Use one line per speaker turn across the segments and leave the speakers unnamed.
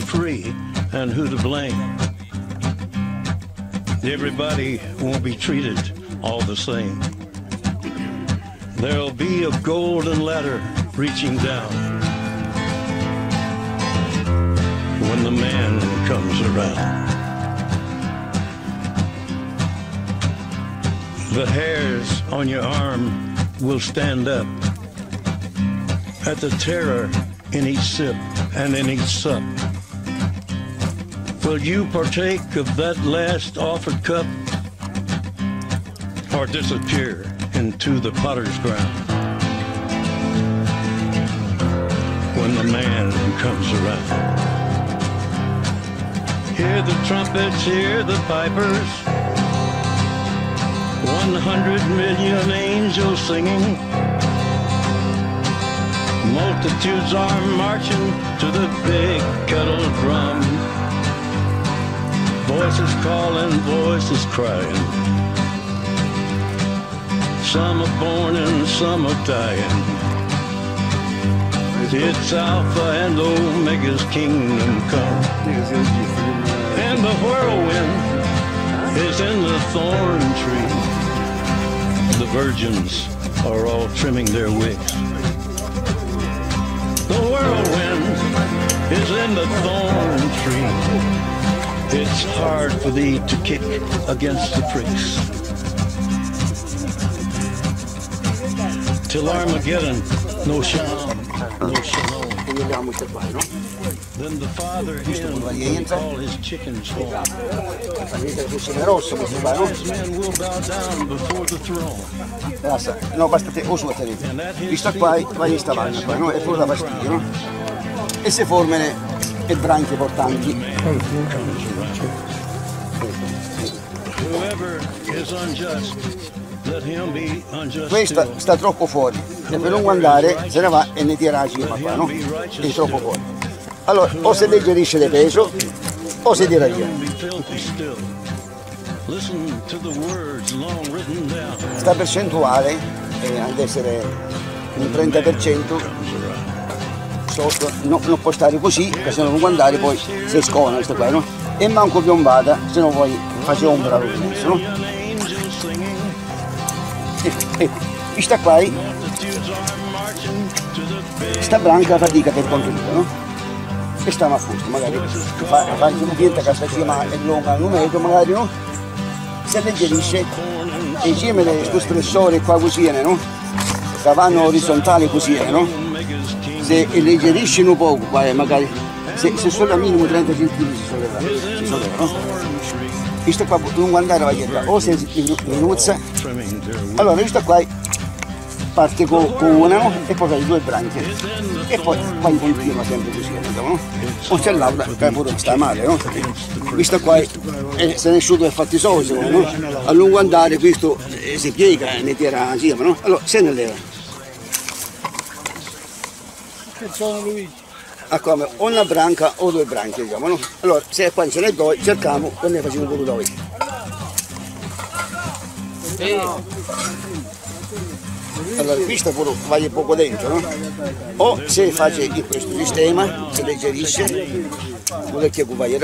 to free and who to blame. Everybody won't be treated all the same. There'll be a golden ladder reaching down when the man comes around. The hairs on your arm will stand up at the terror in each sip and in each sup. Will you partake of that last offered cup or disappear into the potter's ground when the man comes around? Hear the trumpets, hear the pipers. One hundred million angels singing. Multitudes are marching to the big kettle drum. Voices calling, voices crying. Some are born and some are dying. It's Alpha and Omega's kingdom come. And the whirlwind is in the thorn tree. The virgins are all trimming their wigs. The whirlwind is in the thorn tree. It's hard for thee to kick against the pricks. Till Armageddon, no shalom, no shalom. Then the father hen will call his chickens home. His men will bow down before the throne.
Basta. No, basta te, o su a tenere. Questa qua vai stavagna qua, no? E poi la pastiglia, no? E si formano e branchie portanti. Questa sta troppo fuori e per lungo andare se ne va e ne tira la cima qua, no? È troppo fuori. Allora, o si alleggerisce di peso o si tira via.
Be filthy still. Listen to the words long written down.
Sta percentuale è ad essere un 30% sotto, no- non può stare così, perché se no lungo andare poi si scona questo qua, no? E manco piombata, se no poi face ombra lo stesso, no? Ecco, questa qua, sta branca fatica per conto suo, no? E stiamo a fusto, magari fa, fa un pianta che sta cima è lunga un metro, magari no? Si alleggerisce e insieme questo stressore qua così, no? Che vanno orizzontali così, no? Se alleggerisci un poco, magari se, se solo al minimo 30 cm si solleva, si solleva, no? Questo qua lungo andare va dietro, o se minuzza, allora questo qua parte con, con una no? e poi fai due branche e poi, poi continua sempre così, no? O c'è l'altra che pure sta male, no? Questo qua è, se ne asciuga e fatti solo, no? A lungo andare questo eh, si piega e ne tira la cima, no? Allora se ne leva. A come una branca o due branche diciamo no? allora se poi ce ne due cerchiamo e ne facciamo pure due allora questo pure va poco dentro no? o se face in questo sistema si alleggerisce vuole che vai a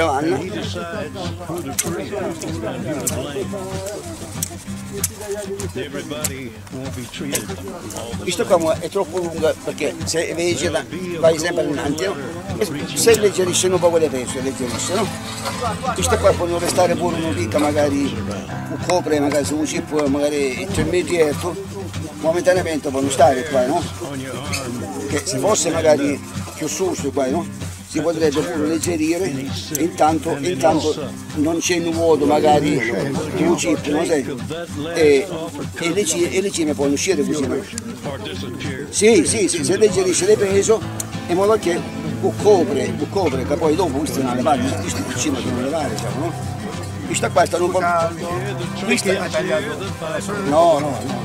questo qua è troppo lungo perché se vegeta vai sempre innanzi no? Se alleggerisce un po' di peso alleggerisce no? questo qua può restare pure una picca magari un copre magari su un chip magari intermediato momentaneamente può non stare qua no? che se fosse magari più su su qua no? Si potrebbe pure alleggerire intanto, intanto non c'è un vuoto magari di un chip no? Sai? E, e, le e le cime possono uscire così. Sì, sì, sì, si alleggerisce il peso in modo che lo copre, lo copre, che poi dopo questi non levare, questi in cima devono levare, diciamo, no? Questa qua stanno un po'. Questa... No, no, no.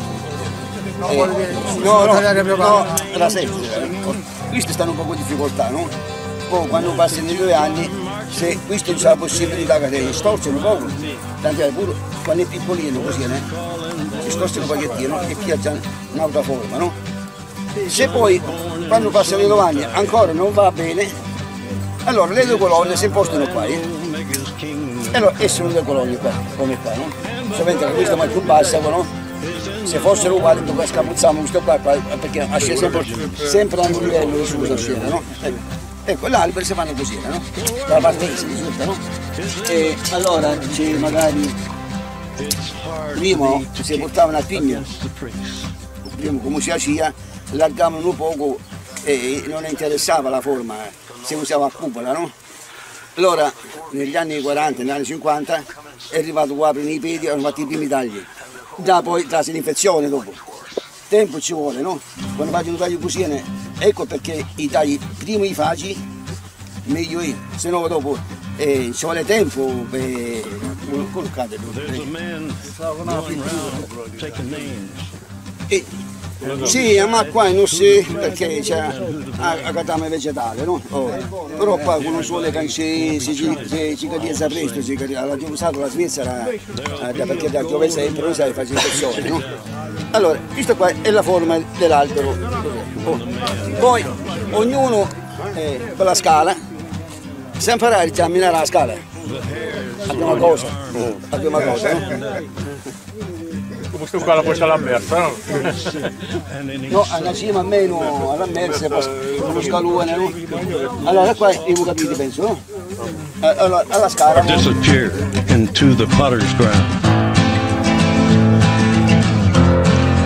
No,
Eh, no, no, no, la sente. eh. Questi stanno un po' in difficoltà, no? Poi quando passano i due anni, se questo c'è la possibilità che si storzano poco, tanto è pure quando è piccolino così, né? si storzano un pochettino e piacciono un'altra forma, no? Se poi quando passano i due anni ancora non va bene, allora le due colonne si impostano qua, eh? E allora e sono due colonne qua, come qua, no? Solamente che questa è più bassa, no? Se fossero uguali poi scapuzziamo questo qua, perché asce sempre, sempre a un livello di su scena, no? Ecco. L'albero si fanno così, no? Dalla parte che si no? E allora c'è magari prima si portava una pigna, prima come si faceva, allargavano un poco e non interessava la forma, si usava a cupola, no? Allora, negli anni 40, negli anni 50, è arrivato qua per i piedi hanno fatto i primi tagli. Da poi trase l'infezione dopo. Tempo ci vuole, no? Quando faccio un taglio così, ecco perché i tagli prima i facci, meglio è. Se no dopo eh, ci vuole tempo per collocare. E, sì, ma qua non si, perché c'è la la catama vegetale, no? Oh, Però qua con un sole che si, si, si, si, si capisce presto, l'ha usato la Svizzera, eh, perché da piove sempre, non sai, fa infezione, no? Allora, questa qua è la forma dell'albero. Oh. Poi ognuno eh, con la scala, sa imparare a camminare la scala. La prima cosa, la prima cosa, no?
Come sto qua la poscia all'aperta, no?
And then he
No, alla cima almeno alla mezza, uno scalone, no? Allora qua avevo capito, penso, no? Eh, Allora, alla scala,
disappear into the potter's ground.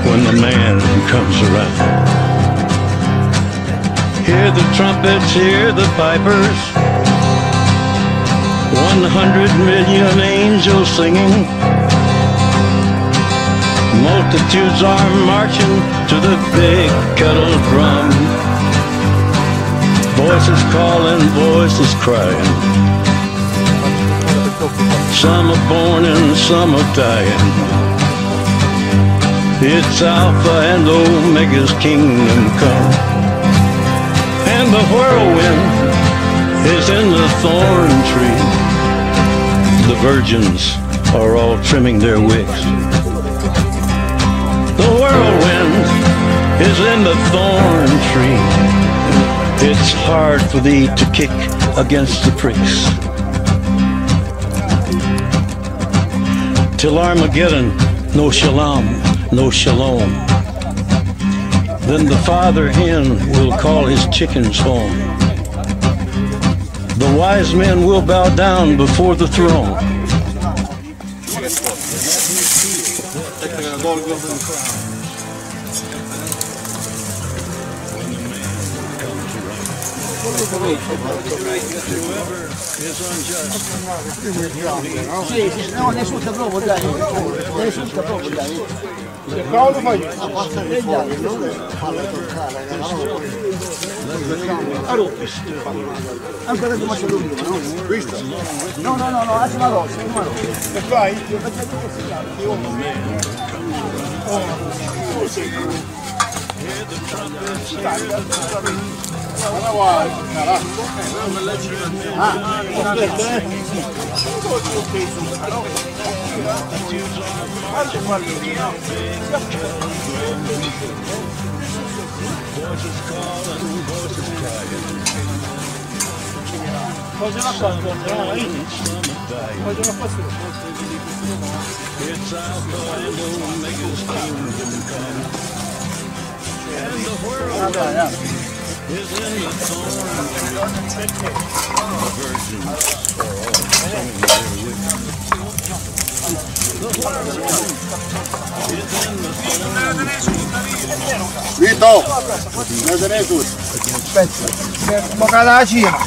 When the man comes around. Hear the trumpets, hear the pipers. One hundred million angels singing. Multitudes are marching to the big kettle drum. Voices calling, voices crying. Some are born and some are dying. It's Alpha and Omega's kingdom come. And the whirlwind is in the thorn tree. The virgins are all trimming their wicks. Whirlwind is in the thorn tree. It's hard for thee to kick against the pricks. Till Armageddon, no shalom, no shalom. Then the father hen will call his chickens home. The wise men will bow down before the throne.
Sì, sì, no, ne risulta proprio, dai. Ne risulta proprio, dai.
Paolo fai io.
Ancora come c'è lui, no? Questa? No, no, no, no, alza la alza la rosa.
E fai? the trumpet, hear the Voices calling, voices crying.
Vito, ne tenete tutti.
Ma cada la cima.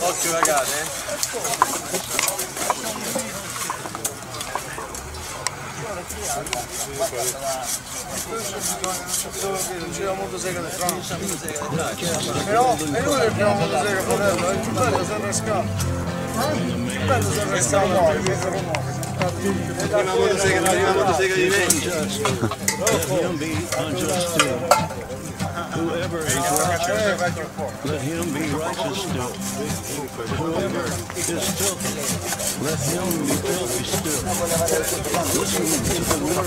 Occhio ragazzi, eh. Non c'era motosega del Francia. Però è lui che prima motosega fratello, è più bello se arrescato. Il più bello se arrescato. Prima motosega, prima motosega di me.
Whoever is righteous, let him be righteous still. Whoever is filthy, let him be filthy still. Listen to the of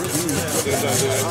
written down.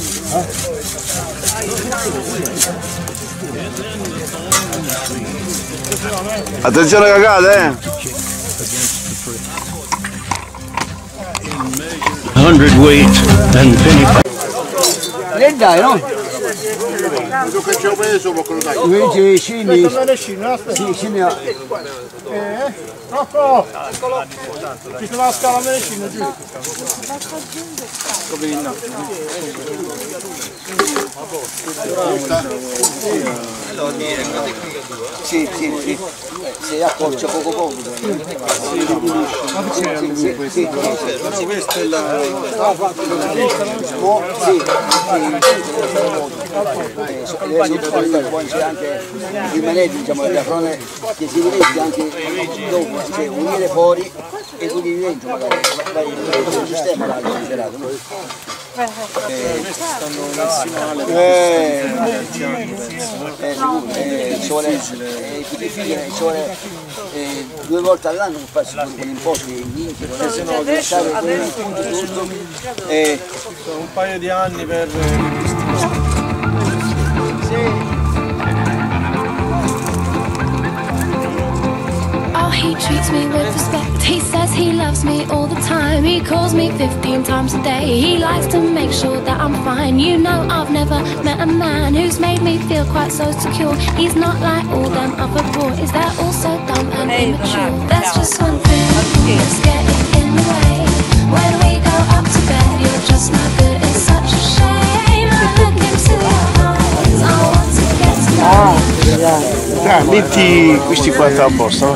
Vedo che ci ho preso, ma quello dai.
Invece Cini,
Aspetta, non è scino, aspetta.
sì, Cini,
Eh? Rocco! Ci sono la scala medicina giù.
sì, sì, sì, si accorcia poco poco. Sì, sì, sì, sì, sì.
Però questa è la...
Mo, sì, c'è anche manetto, diciamo, la frone che si riveste anche dopo, cioè unire fuori e quindi dentro magari, il sistema l'ha considerato, no? Eh, eh, eh, ci vuole, eh, figli, ci vuole eh, due volte all'anno che passi con gli imposti e tutto, tutto. Eh,
Sono un paio di anni per...
Oh, he treats me with respect. He says he loves me all the time. He calls me 15 times a day. He likes to make sure that I'm fine. You know, I've never met a man who's made me feel quite so secure. He's not like all them other boys. They're all so dumb and immature. There's just one thing that's getting in the way. When we go up to bed, you're just not good. It's such a shame. I look into your eyes. You.
Dai, metti questi qua a posto.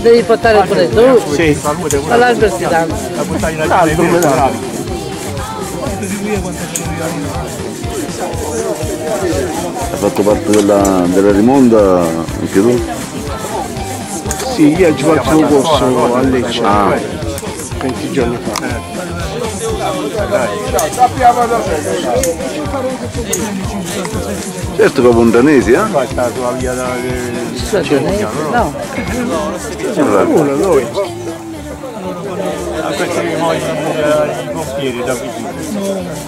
Devi portare pure tu
Sì.
all'università.
Hai fatto parte della, della rimonda anche tu?
Sì, io ho fatto un corso a Lecce
Ah,
20 giorni fa.
Certo che montanesi, eh?
Qua è stata la via da...
No,
Uno, noi. A questi noi i pompieri da vicino.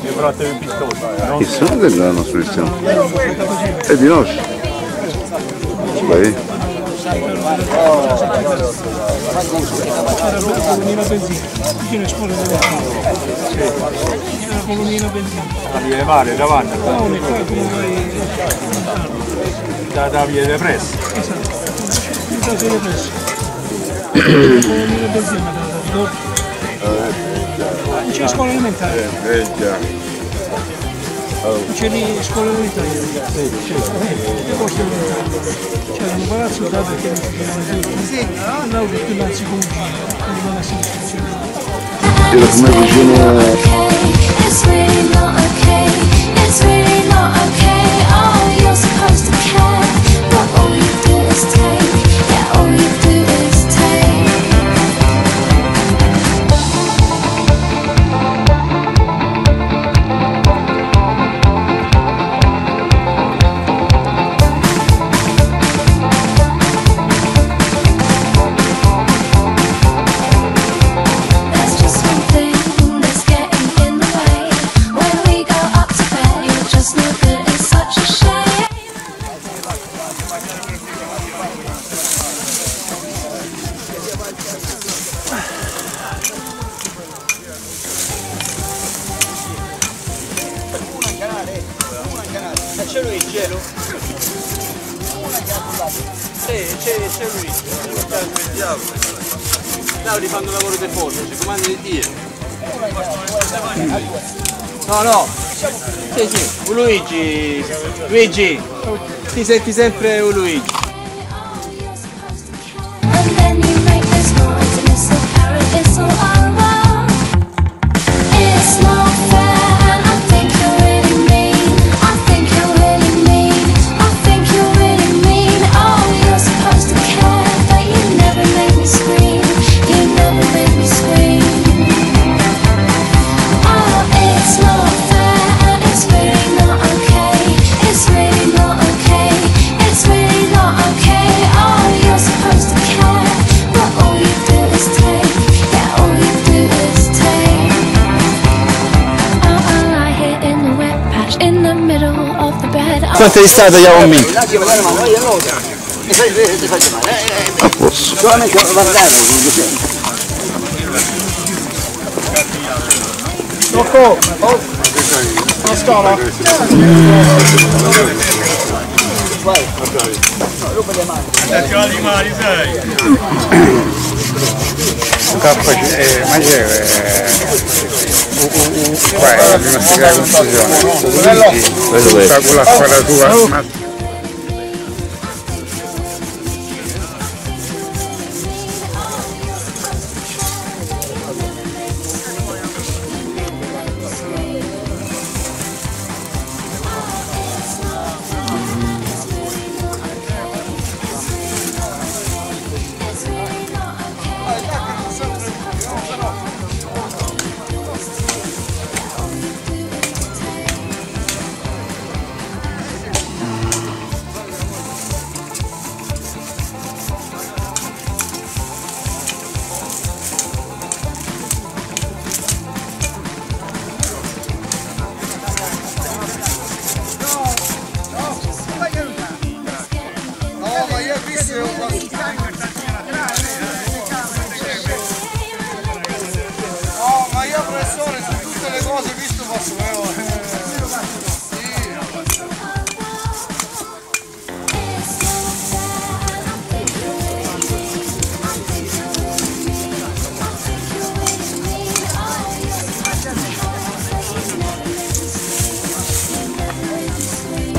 Le frotte di pistola. no?
Chi sono della nostra istituzione? E di noi? Beh,
la colonnina benzina, vicino a scuola delle c'era la colonnina benzina.
La via del mare davanti.
Ne qua come vai
Da, da via delle presse.
in casa delle presse. La colonnina benzina da da ricordo. Non c'è scuola elementare,
eh già.
Non c'è lì scuola elementare. Che posto elementare? C'era un palazzo da perché non si chiamava giù. No, perché non si conosceva, non rimane a
Era come vicino
okay. It's really not okay. It's really not okay.
Luigi. Luigi. Ti senti sempre un Luigi.
Vedere, ti faccio male. Eh, eh,
A posto.
solamente.
Rocco, oh, la scala.
Vai. No, ruba le mani.
K, eh, ma c'è, eh, u- u- u- qua è di masticare confusione. Luigi, sta con la sparatura,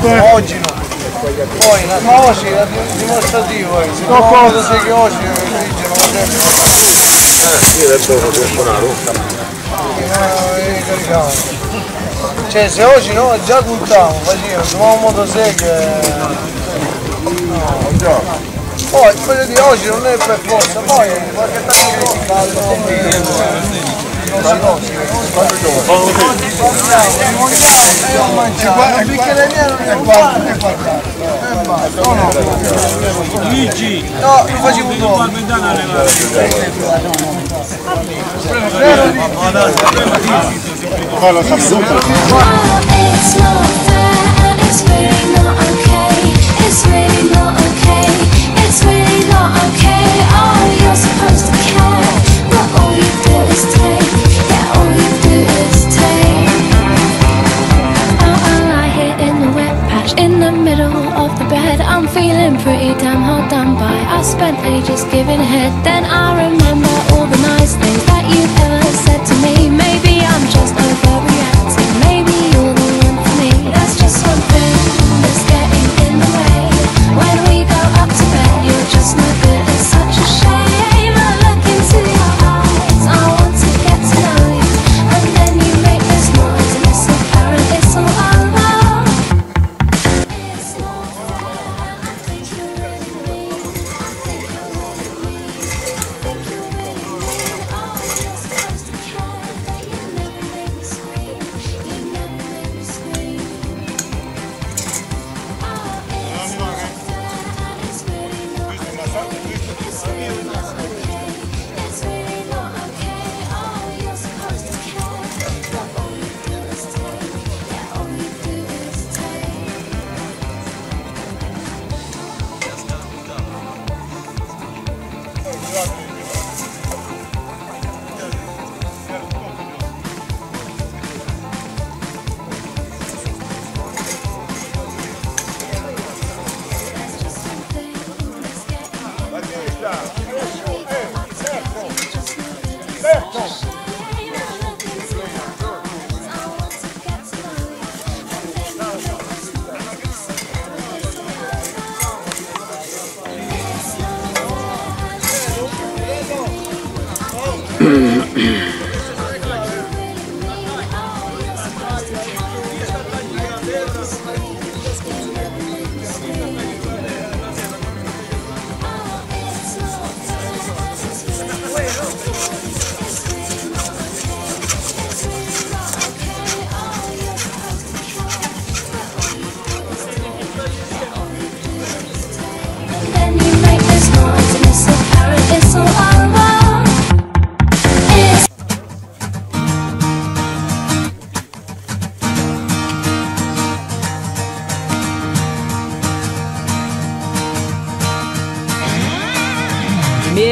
Oggi no. Poi, la- ma oggi è dimostrativo, eh. se no sai che oggi Luigi non Eh, caricavo. Cioè se oggi no, già contavo, facevo, trovavo motoseghe. No. Poi quello di oggi non è per forza, poi qualche tanto
Luigi.
No, lo facevo dopo.
Oh, not okay. It's really not okay. Oh, you're supposed to care, but all you do is. In the middle of the bed. I'm feeling pretty damn hard done by. I spent ages giving head. Then I remember all the nice things that you've ever said to me. Maybe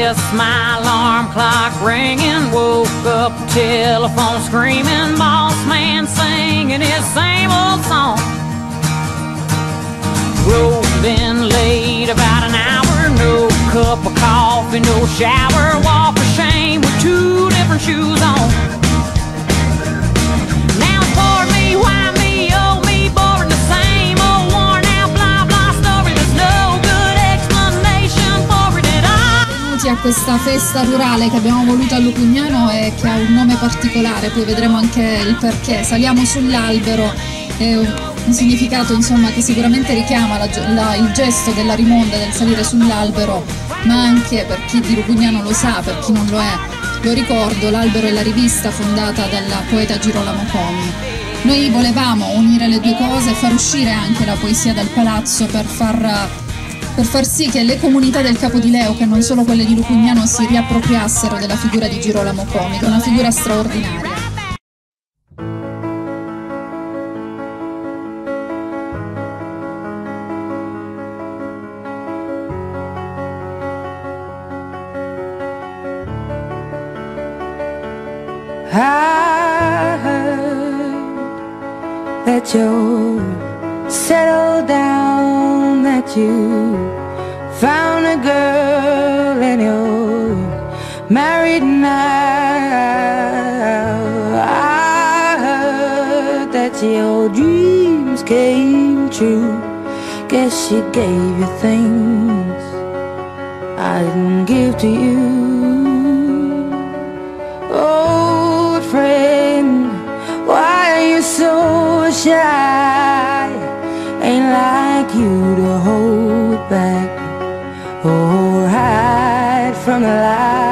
Yes, my alarm clock ringing woke up telephone screaming, boss man singing his same old song. Road been late about an hour, no cup of coffee, no shower, walk of shame with two different shoes on.
Questa festa rurale che abbiamo voluto a Lucugnano e che ha un nome particolare, poi vedremo anche il perché. Saliamo sull'albero, è un significato insomma, che sicuramente richiama la, la, il gesto della rimonda del salire sull'albero, ma anche per chi di Lucugnano lo sa, per chi non lo è, lo ricordo, l'albero è la rivista fondata dal poeta Girolamo Comi. Noi volevamo unire le due cose far uscire anche la poesia dal palazzo per far per far sì che le comunità del Capo di Leo, che non solo quelle di Lucugnano, si riappropriassero della figura di Girolamo Comi, che è una figura straordinaria.
You your dreams came true. Guess she gave you things I didn't give to you. Old friend, why are you so shy? Ain't like you to hold back or hide from the light.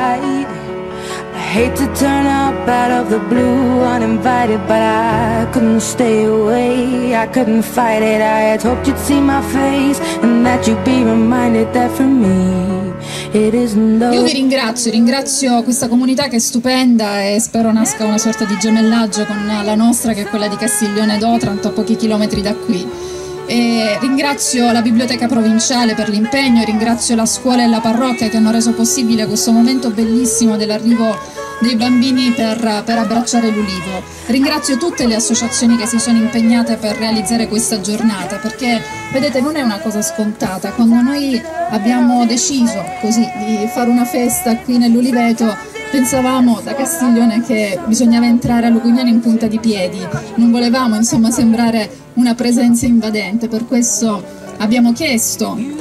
Hate to turn up out of the blue uninvited, but I couldn't stay away. I couldn't fight it. I had hoped you'd see my face and that you'd be reminded that for me
Io vi ringrazio, ringrazio questa comunità che è stupenda e spero nasca una sorta di gemellaggio con la nostra che è quella di Castiglione d'Otranto a pochi chilometri da qui. E ringrazio la biblioteca provinciale per l'impegno, ringrazio la scuola e la parrocchia che hanno reso possibile questo momento bellissimo dell'arrivo dei bambini per, per abbracciare l'ulivo. Ringrazio tutte le associazioni che si sono impegnate per realizzare questa giornata perché vedete non è una cosa scontata. Quando noi abbiamo deciso così di fare una festa qui nell'Uliveto pensavamo da Castiglione che bisognava entrare a Lucugnano in punta di piedi, non volevamo insomma sembrare una presenza invadente, per questo abbiamo chiesto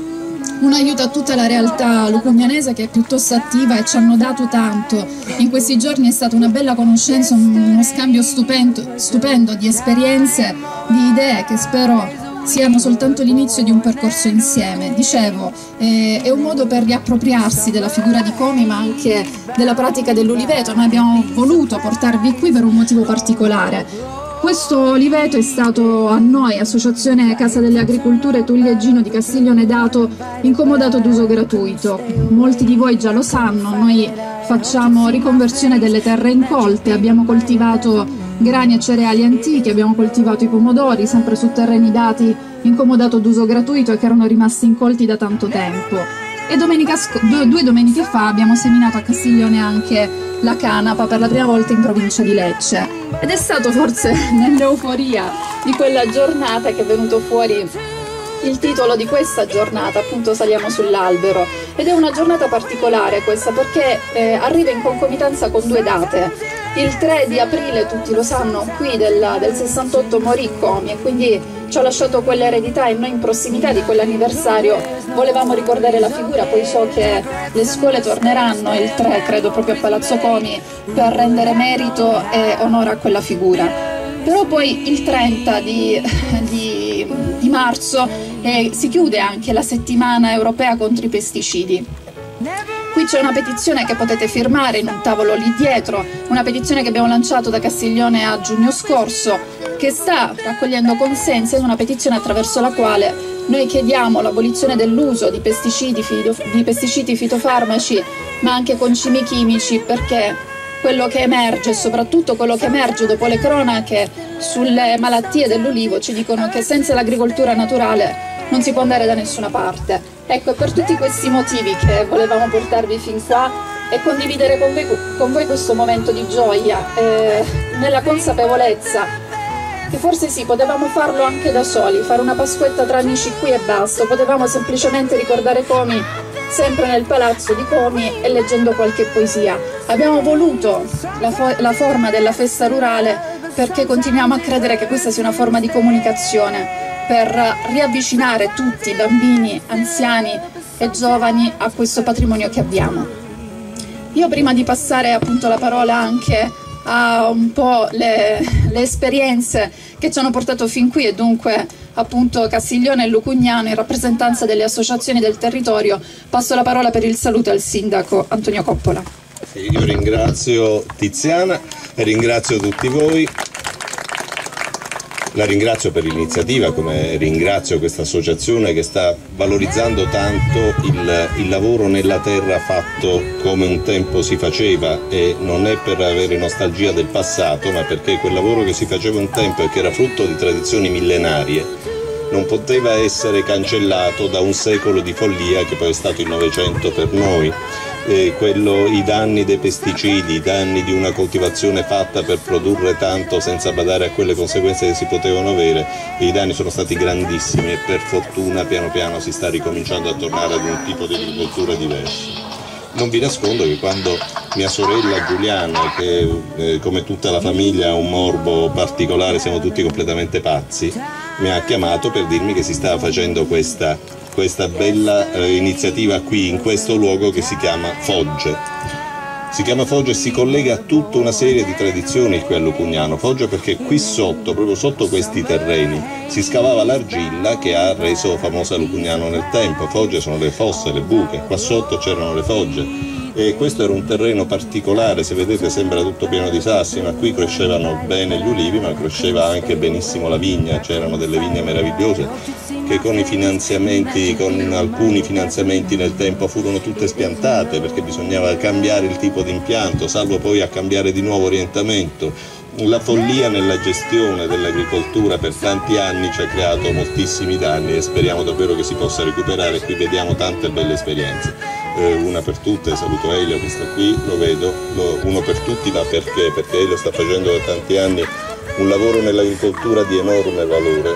un aiuto a tutta la realtà lucugnanese che è piuttosto attiva e ci hanno dato tanto. In questi giorni è stata una bella conoscenza, un- uno scambio stupendo, stupendo di esperienze, di idee che spero siano soltanto l'inizio di un percorso insieme. Dicevo, eh, è un modo per riappropriarsi della figura di Comi ma anche della pratica dell'uliveto. Noi abbiamo voluto portarvi qui per un motivo particolare. Questo oliveto è stato a noi, Associazione Casa delle Agricolture Tullieggino di Castiglione dato incomodato d'uso gratuito. Molti di voi già lo sanno, noi facciamo riconversione delle terre incolte, abbiamo coltivato grani e cereali antichi, abbiamo coltivato i pomodori sempre su terreni dati incomodato d'uso gratuito e che erano rimasti incolti da tanto tempo. E domenica due domeniche fa abbiamo seminato a Castiglione anche la canapa per la prima volta in provincia di Lecce. Ed è stato forse nell'euforia di quella giornata che è venuto fuori il titolo di questa giornata, appunto saliamo sull'albero. Ed è una giornata particolare questa perché eh, arriva in concomitanza con due date. Il 3 di aprile, tutti lo sanno, qui del, del 68 morì Comi e quindi ci ha lasciato quell'eredità e noi in prossimità di quell'anniversario volevamo ricordare la figura, poi so che le scuole torneranno il 3, credo proprio a Palazzo Comi, per rendere merito e onore a quella figura. Però poi il 30 di, di- di marzo eh, si chiude anche la settimana europea contro i pesticidi. Qui c'è una petizione che potete firmare in un tavolo lì dietro, una petizione che abbiamo lanciato da Castiglione a giugno scorso, che sta raccogliendo consensi, è una petizione attraverso la quale noi chiediamo l'abolizione dell'uso di pesticidi, di pesticidi fitofarmaci, ma anche concimi chimici, perché quello che emerge, soprattutto quello che emerge dopo le cronache sulle malattie dell'ulivo, ci dicono che senza l'agricoltura naturale non si può andare da nessuna parte. Ecco, è per tutti questi motivi che volevamo portarvi fin qua e condividere con voi, con voi questo momento di gioia, eh, nella consapevolezza che forse sì, potevamo farlo anche da soli, fare una pasquetta tra amici qui e basta, potevamo semplicemente ricordare Comi sempre nel palazzo di Comi e leggendo qualche poesia. Abbiamo voluto la, fo- la forma della festa rurale perché continuiamo a credere che questa sia una forma di comunicazione per riavvicinare tutti, bambini, anziani e giovani, a questo patrimonio che abbiamo. Io prima di passare appunto la parola anche a un po' le, le esperienze che ci hanno portato fin qui e dunque appunto Castiglione e Lucugnano in rappresentanza delle associazioni del territorio, passo la parola per il saluto al sindaco Antonio Coppola.
Io ringrazio Tiziana e ringrazio tutti voi. La ringrazio per l'iniziativa, come ringrazio questa associazione che sta valorizzando tanto il, il, lavoro nella terra fatto come un tempo si faceva. E non è per avere nostalgia del passato, ma perché quel lavoro che si faceva un tempo e che era frutto di tradizioni millenarie non poteva essere cancellato da un secolo di follia che poi è stato il Novecento per noi eh, quello, i danni dei pesticidi, i danni di una coltivazione fatta per produrre tanto senza badare a quelle conseguenze che si potevano avere, i danni sono stati grandissimi e per fortuna piano piano si sta ricominciando a tornare ad un tipo di agricoltura diverso. Non vi nascondo che quando mia sorella Giuliana, che eh, come tutta la famiglia ha un morbo particolare, siamo tutti completamente pazzi, mi ha chiamato per dirmi che si stava facendo questa questa bella eh, iniziativa qui in questo luogo che si chiama Fogge. Si chiama Foggia e si collega a tutta una serie di tradizioni qui a Lucugnano. Foggia perché qui sotto, proprio sotto questi terreni, si scavava l'argilla che ha reso famosa Lucugnano nel tempo. Foggia sono le fosse, le buche, qua sotto c'erano le fogge e questo era un terreno particolare, se vedete sembra tutto pieno di sassi, ma qui crescevano bene gli ulivi, ma cresceva anche benissimo la vigna, c'erano delle vigne meravigliose che con i finanziamenti, con alcuni finanziamenti nel tempo furono tutte spiantate perché bisognava cambiare il tipo di impianto, salvo poi a cambiare di nuovo orientamento. La follia nella gestione dell'agricoltura per tanti anni ci ha creato moltissimi danni e speriamo davvero che si possa recuperare. Qui vediamo tante belle esperienze. Eh, una per tutte, saluto Elio che sta qui, lo vedo, lo, uno per tutti, ma perché? Perché Elio sta facendo da tanti anni un lavoro nell'agricoltura di enorme valore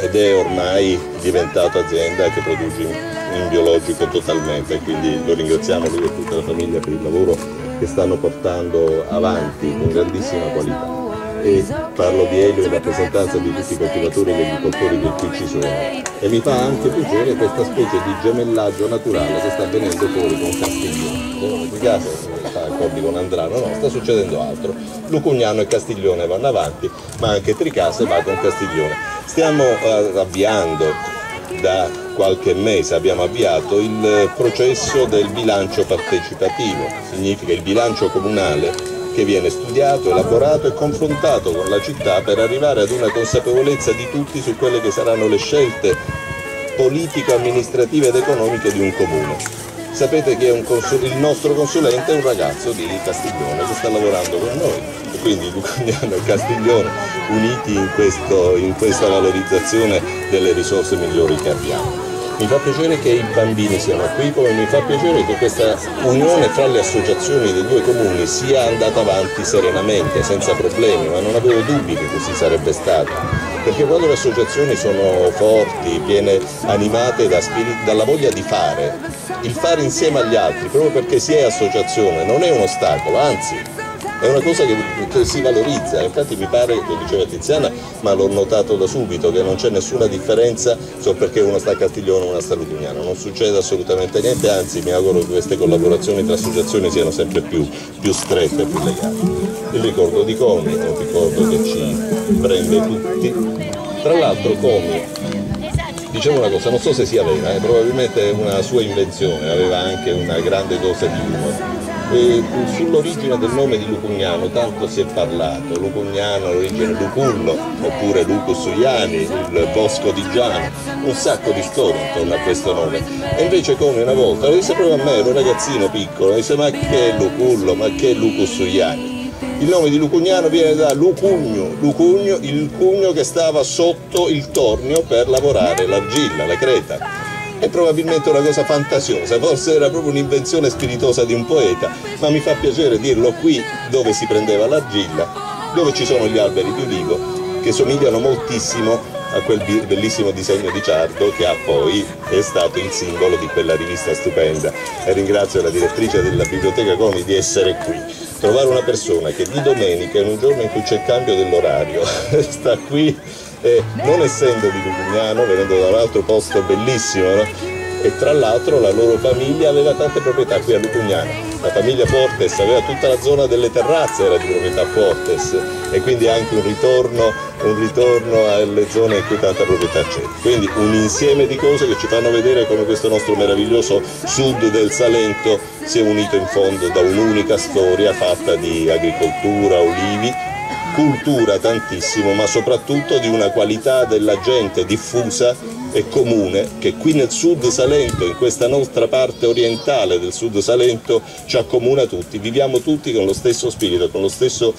ed è ormai diventato azienda che produce in, in biologico totalmente, quindi lo ringraziamo lui e tutta la famiglia per il lavoro che stanno portando avanti con grandissima qualità. E parlo di Elio in rappresentanza di tutti i coltivatori e gli agricoltori che qui ci. E mi fa anche piacere questa specie di gemellaggio naturale che sta avvenendo fuori con Castiglione. Di casa fa accordi con Andrano, no, sta succedendo altro. Lucugnano e Castiglione vanno avanti, ma anche Tricase va con Castiglione. Stiamo eh, avviando da qualche mese abbiamo avviato il processo del bilancio partecipativo, significa il bilancio comunale che viene studiato, elaborato e confrontato con la città per arrivare ad una consapevolezza di tutti su quelle che saranno le scelte politico-amministrative ed economiche di un comune. Sapete che il nostro consulente è un ragazzo di Castiglione che sta lavorando con noi, quindi Lucagnano e Castiglione uniti in, questo, in questa valorizzazione delle risorse migliori che abbiamo. Mi fa piacere che i bambini siano qui, come mi fa piacere che questa unione fra le associazioni dei due comuni sia andata avanti serenamente, senza problemi, ma non avevo dubbi che così sarebbe stato. Perché quando le associazioni sono forti, piene animate da spirito, dalla voglia di fare, il fare insieme agli altri, proprio perché si è associazione, non è un ostacolo, anzi è una cosa che, che, si valorizza, infatti mi pare, lo diceva Tiziana, ma l'ho notato da subito, che non c'è nessuna differenza solo perché uno sta a Castiglione e uno sta a Lutugnano, non succede assolutamente niente, anzi mi auguro che queste collaborazioni tra associazioni siano sempre più, più strette e più legate. Il ricordo di Comi un ricordo che ci prende tutti, tra l'altro Comi dicevo una cosa, non so se sia vera, eh, probabilmente è una sua invenzione, aveva anche una grande dose di humor. E sull'origine del nome di Lucugnano tanto si è parlato, Lucugnano, l'origine Lucullo, oppure Lucus Uiani, il bosco di Giano, un sacco di storie intorno a questo nome. E invece come una volta, lo disse proprio a me, ero un ragazzino piccolo, disse ma che è Lucullo, ma che è Lucus Uiani? Il nome di Lucugnano viene da Lucugno, Lucugno, il cugno che stava sotto il tornio per lavorare l'argilla, la creta. È probabilmente una cosa fantasiosa, forse era proprio un'invenzione spiritosa di un poeta, ma mi fa piacere dirlo qui dove si prendeva l'argilla, dove ci sono gli alberi di ulivo, che somigliano moltissimo a quel bellissimo disegno di Ciardo che ha poi è stato il simbolo di quella rivista stupenda. E ringrazio la direttrice della biblioteca Comi di essere qui. Trovare una persona che di domenica in un giorno in cui c'è il cambio dell'orario sta qui e non essendo di Lugugnano venendo da un altro posto bellissimo no? e tra l'altro la loro famiglia aveva tante proprietà qui a Lucugnano. La famiglia Fortes aveva tutta la zona delle terrazze era di proprietà Fortes e quindi anche un ritorno, un ritorno alle zone in cui tanta proprietà c'è. Quindi un insieme di cose che ci fanno vedere come questo nostro meraviglioso sud del Salento si è unito in fondo da un'unica storia fatta di agricoltura, olivi, cultura tantissimo, ma soprattutto di una qualità della gente diffusa e comune che qui nel sud Salento, in questa nostra parte orientale del sud Salento, ci accomuna tutti. Viviamo tutti con lo stesso spirito, con, lo stesso,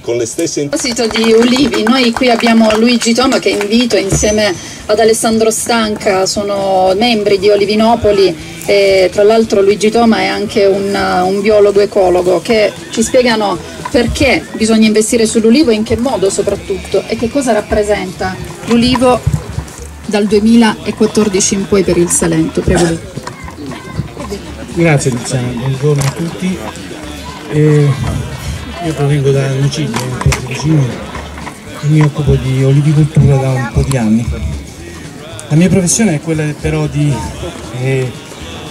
con le stesse
A proposito di ulivi, noi qui abbiamo Luigi Toma che invito insieme ad Alessandro Stanca, sono membri di Olivinopoli e tra l'altro Luigi Toma è anche un, un biologo ecologo che ci spiegano perché bisogna investire sull'ulivo e in che modo soprattutto e che cosa rappresenta l'ulivo dal 2014 in poi per il Salento. Prego. Luigi.
Grazie Tiziana, buongiorno a tutti. Eh, io provengo da Nociglia, un paese vicino, e mi occupo di olivicoltura da un po' di anni. La mia professione è quella però di, eh,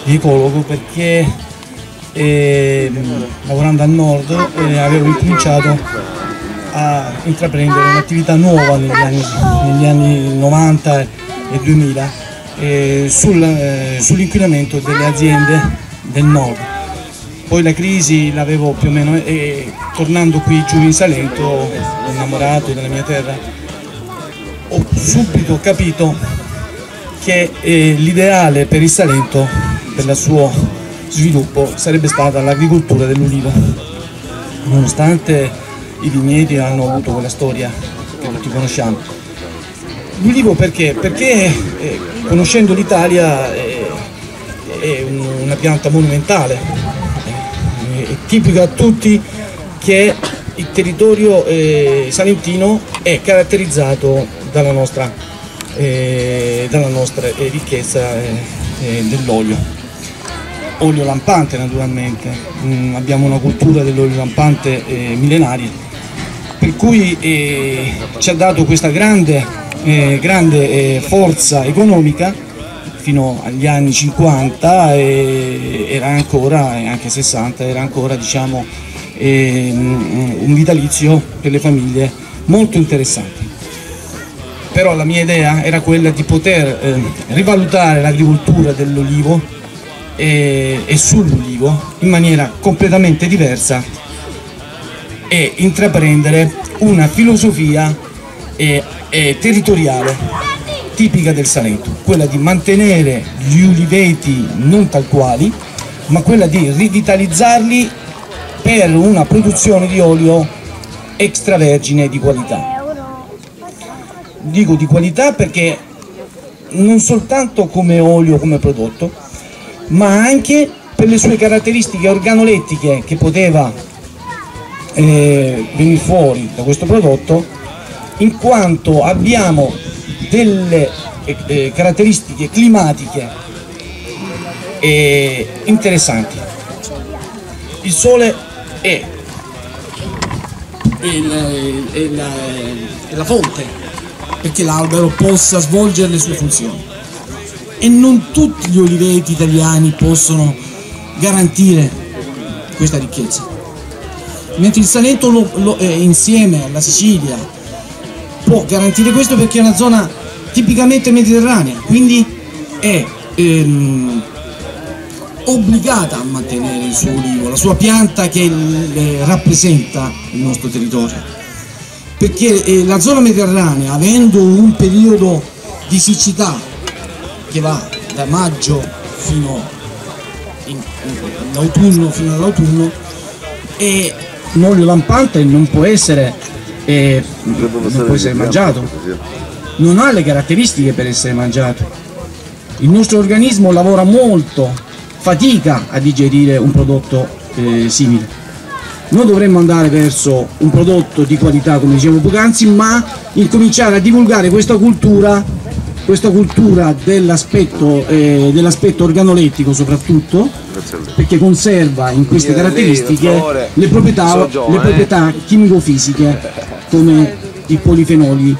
di ecologo perché eh, lavorando al nord eh, avevo incominciato a intraprendere un'attività nuova negli anni, negli anni 90 e 2000 eh, sul, eh, sull'inquinamento delle aziende del nord. Poi la crisi l'avevo più o meno e tornando qui giù in Salento, innamorato della mia terra, ho subito capito che eh, l'ideale per il Salento, per il suo sviluppo, sarebbe stata l'agricoltura dell'ulivo. Nonostante i vigneti hanno avuto quella storia che tutti conosciamo. L'ulivo perché? Perché eh, conoscendo l'Italia eh, è un- una pianta monumentale, è tipica a tutti che il territorio eh, salentino è caratterizzato dalla nostra, eh, dalla nostra eh, ricchezza eh, eh, dell'olio. Olio lampante naturalmente, Mm, abbiamo una cultura dell'olio lampante millenaria, per cui ci ha dato questa grande, grande forza economica fino agli anni 50 e era ancora, e anche 60, era ancora diciamo, ehm, un vitalizio per le famiglie molto interessante. Però la mia idea era quella di poter eh, rivalutare l'agricoltura dell'olivo e, e sull'ulivo in maniera completamente diversa e intraprendere una filosofia eh, eh, territoriale tipica del Salento, quella di mantenere gli uliveti non tal quali, ma quella di rivitalizzarli per una produzione di olio extravergine di qualità. Dico di qualità perché non soltanto come olio, come prodotto, ma anche per le sue caratteristiche organolettiche che poteva eh, venire fuori da questo prodotto, in quanto abbiamo delle eh, eh, caratteristiche climatiche eh, interessanti. Il sole è, il- è la, la fonte perché l'albero possa svolgere le sue funzioni e non tutti gli oliveti italiani possono garantire questa ricchezza. Mentre il Salento lo- lo- eh, insieme alla Sicilia può garantire questo perché è una zona tipicamente mediterranea, quindi è ehm, obbligata a mantenere il suo olivo, la sua pianta che eh, rappresenta il nostro territorio. Perché eh, la zona mediterranea, avendo un periodo di siccità che va da maggio fino in, fino all'autunno, e un olio lampante non può essere, eh, non può essere mangiato, non ha le caratteristiche per essere mangiato. Il nostro organismo lavora molto, fatica a digerire un prodotto eh, simile. Noi dovremmo andare verso un prodotto di qualità, come dicevo poc'anzi, ma incominciare a divulgare questa cultura, questa cultura dell'aspetto, eh, dell'aspetto organolettico soprattutto, perché conserva in queste caratteristiche le proprietà, le proprietà chimico-fisiche come i polifenoli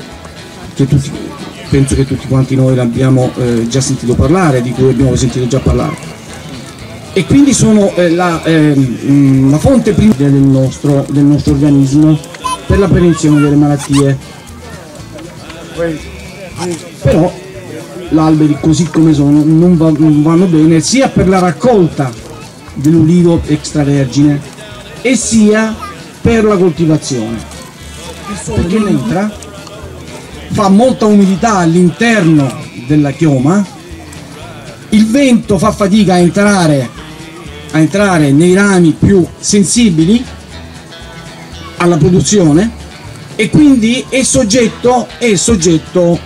che tutti, penso che tutti quanti noi l'abbiamo eh, già sentito parlare, di cui abbiamo sentito già parlare. E quindi sono eh, la, mm, la fonte prima del nostro, del nostro organismo per la prevenzione delle malattie. Però gli alberi così come sono non, va- non vanno bene sia per la raccolta dell'ulivo extravergine e sia per la coltivazione. Perché entra, fa molta umidità all'interno della chioma, il vento fa fatica a entrare, a entrare nei rami più sensibili alla produzione e quindi è soggetto, è soggetto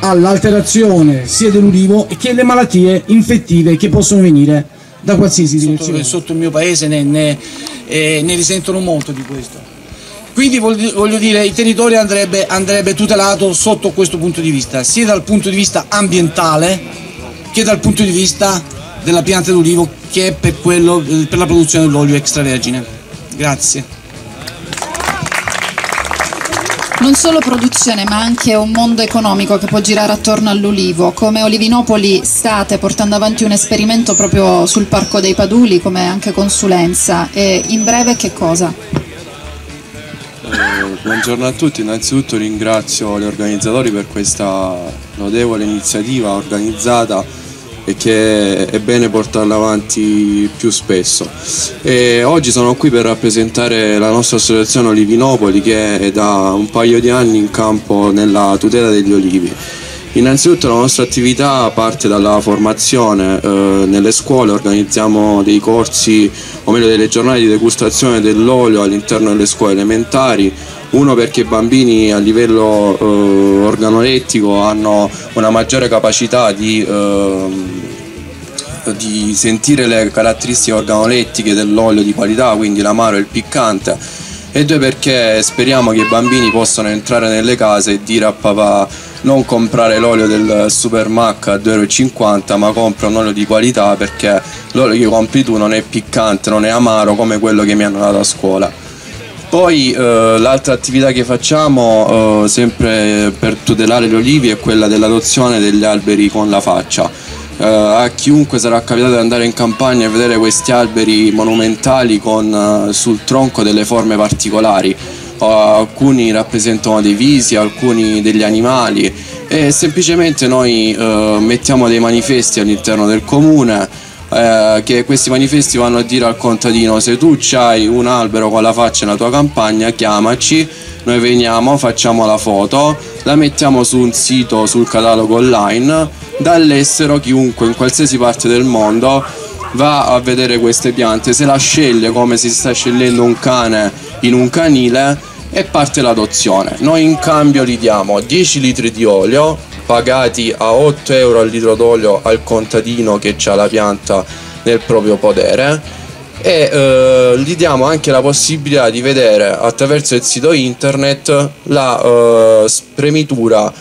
all'alterazione sia dell'ulivo che le malattie infettive che possono venire da qualsiasi direzione. Sotto il mio paese ne, ne- eh, ne risentono molto di questo. Quindi voglio dire, il territorio andrebbe, andrebbe tutelato sotto questo punto di vista, sia dal punto di vista ambientale che dal punto di vista della pianta d'ulivo che è per, quello, per la produzione dell'olio extravergine. Grazie.
Non solo produzione, ma anche un mondo economico che può girare attorno all'ulivo. Come Olivinopoli state portando avanti un esperimento proprio sul Parco dei Paduli come anche consulenza. E in breve che cosa?
Buongiorno a tutti, innanzitutto ringrazio gli organizzatori per questa notevole iniziativa organizzata e che è bene portarla avanti più spesso. E oggi sono qui per rappresentare la nostra associazione Olivinopoli che è da un paio di anni in campo nella tutela degli olivi. Innanzitutto la nostra attività parte dalla formazione eh, nelle scuole, organizziamo dei corsi, o meglio delle giornate di degustazione dell'olio all'interno delle scuole elementari, uno perché i bambini a livello eh, organolettico hanno una maggiore capacità di, ehm, di sentire le caratteristiche organolettiche dell'olio di qualità, quindi l'amaro e il piccante, e due perché speriamo che i bambini possano entrare nelle case e dire a papà non comprare l'olio del Supermac a 2,50 euro ma compra un olio di qualità perché l'olio che compri tu non è piccante, non è amaro come quello che mi hanno dato a scuola. Poi eh, l'altra attività che facciamo eh, sempre per tutelare gli olivi è quella dell'adozione degli alberi con la faccia. Eh, a chiunque sarà capitato di andare in campagna e vedere questi alberi monumentali con eh, sul tronco delle forme particolari. Alcuni rappresentano dei visi, alcuni degli animali e semplicemente noi uh, mettiamo dei manifesti all'interno del comune eh, che questi manifesti vanno a dire al contadino se tu hai un albero con la faccia nella tua campagna chiamaci, noi veniamo, facciamo la foto, la mettiamo su un sito, sul catalogo online, dall'estero chiunque in qualsiasi parte del mondo va a vedere queste piante, se la sceglie come si sta scegliendo un cane in un canile e parte l'adozione. Noi in cambio gli diamo 10 litri di olio pagati a 8 euro al litro d'olio al contadino che ha la pianta nel proprio podere e eh, gli diamo anche la possibilità di vedere attraverso il sito internet la eh, spremitura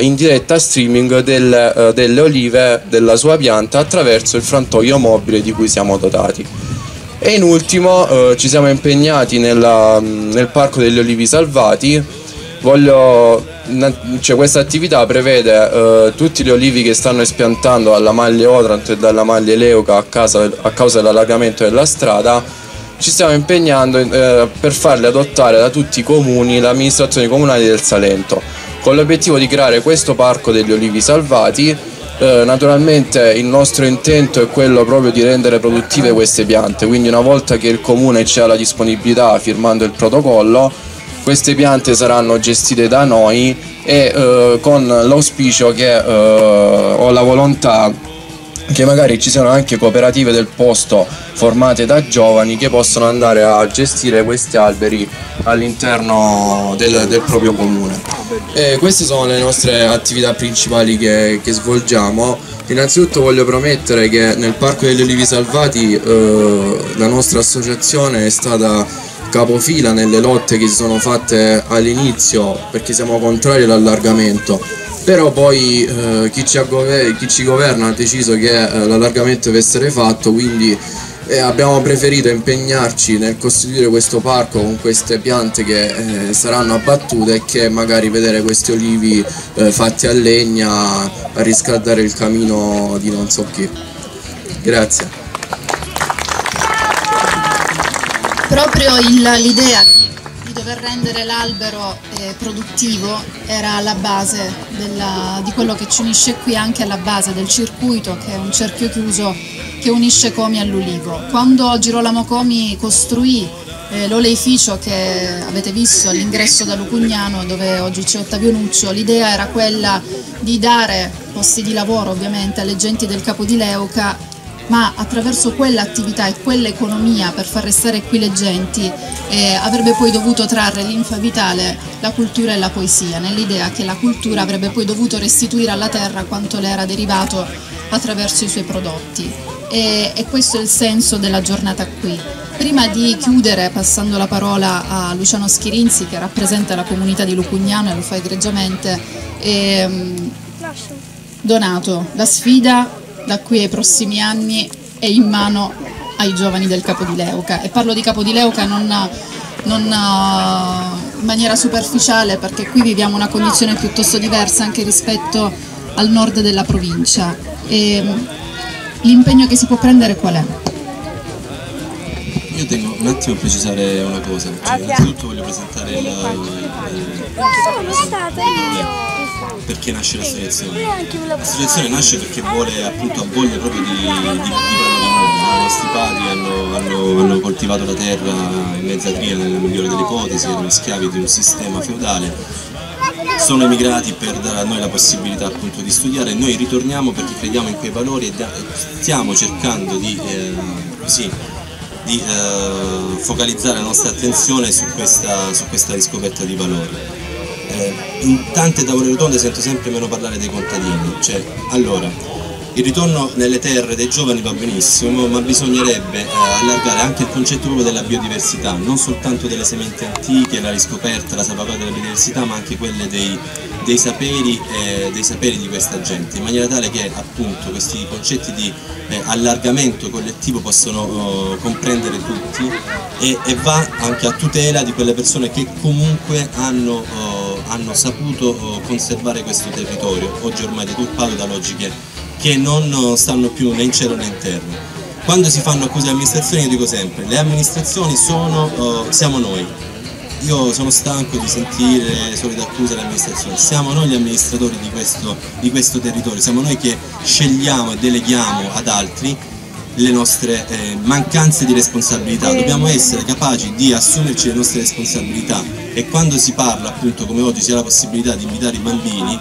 in diretta streaming delle, eh, delle olive della sua pianta attraverso il frantoio mobile di cui siamo dotati. E in ultimo eh, ci siamo impegnati nella- nel Parco degli Olivi Salvati. Voglio, cioè, questa attività prevede eh, tutti gli olivi che stanno espiantando dalla maglia Otranto e dalla maglia Leuca a, casa- a causa dell'allargamento della strada. Ci stiamo impegnando eh, per farli adottare da tutti i comuni, le amministrazioni comunali del Salento, con l'obiettivo di creare questo parco degli olivi salvati. Eh, naturalmente il nostro intento è quello proprio di rendere produttive queste piante, quindi una volta che il comune ci ha la disponibilità firmando il protocollo, queste piante saranno gestite da noi e eh, con l'auspicio che eh, ho la volontà che magari ci siano anche cooperative del posto formate da giovani che possono andare a gestire questi alberi all'interno del, del proprio comune. E queste sono le nostre attività principali che, che svolgiamo. Innanzitutto voglio promettere che nel Parco degli Olivi Salvati eh, la nostra associazione è stata capofila nelle lotte che si sono fatte all'inizio perché siamo contrari all'allargamento però poi eh, chi, ci chi ci governa ha deciso che eh, l'allargamento deve essere fatto quindi eh, abbiamo preferito impegnarci nel costituire questo parco con queste piante che eh, saranno abbattute e che magari vedere questi olivi eh, fatti a legna a riscaldare il camino di non so chi. Grazie.
Proprio l'idea di, dover rendere l'albero eh, produttivo era alla base della- di quello che ci unisce qui, anche alla base del circuito, che è un cerchio chiuso che unisce Comi all'Ulivo. Quando Girolamo Comi costruì eh, l'oleificio che avete visto all'ingresso da Lucugnano, dove oggi c'è Ottavio Nuccio, l'idea era quella di dare posti di lavoro ovviamente alle genti del Capo di Leuca ma attraverso quell'attività e quell'economia per far restare qui le genti eh, avrebbe poi dovuto trarre linfa vitale la cultura e la poesia, nell'idea che la cultura avrebbe poi dovuto restituire alla terra quanto le era derivato attraverso i suoi prodotti. E, e questo è il senso della giornata qui. Prima di chiudere, passando la parola a Luciano Schirinzi, che rappresenta la comunità di Lucugnano e lo fa egregiamente, ehm, Donato, la sfida da qui ai prossimi anni è in mano ai giovani del Capo di Leuca. E parlo di Capo di Leuca non, non, eh, in maniera superficiale perché qui viviamo una condizione piuttosto diversa anche rispetto al nord della provincia. E, mm, l'impegno che si può prendere qual è?
Io tengo un attimo a precisare una cosa, cioè, innanzitutto voglio presentare il, il- perché nasce l'associazione. L'associazione nasce perché vuole appunto ha voglia proprio di, di, di? I nostri padri hanno, hanno- hanno coltivato la terra in mezzadria nella migliore delle ipotesi, erano schiavi di un sistema feudale sono emigrati per dare a noi la possibilità appunto di studiare, noi ritorniamo perché crediamo in quei valori e da- stiamo cercando di, eh, così, di eh, focalizzare la nostra attenzione su questa, su questa riscoperta di valori. Eh, in tante tavole rotonde sento sempre meno parlare dei contadini, cioè allora il ritorno nelle terre dei giovani va benissimo, ma bisognerebbe eh, allargare anche il concetto proprio della biodiversità, non soltanto delle sementi antiche, la riscoperta, la salvaguardia della biodiversità, ma anche quelle dei, dei saperi, eh, dei saperi di questa gente, in maniera tale che appunto questi concetti di eh, allargamento collettivo possono eh, comprendere tutti e, e va anche a tutela di quelle persone che comunque hanno, eh, hanno saputo eh, conservare questo territorio, oggi ormai deturpato da logiche che non stanno più né in cielo né in terra. Quando si fanno accuse alle amministrazioni io dico sempre, le amministrazioni sono, eh, siamo noi. Io sono stanco di sentire solite accuse alle amministrazioni, siamo noi gli amministratori di questo, di questo territorio, siamo noi che scegliamo e deleghiamo ad altri le nostre eh, mancanze di responsabilità, dobbiamo essere capaci di assumerci le nostre responsabilità. E quando si parla appunto come oggi si ha la possibilità di invitare i bambini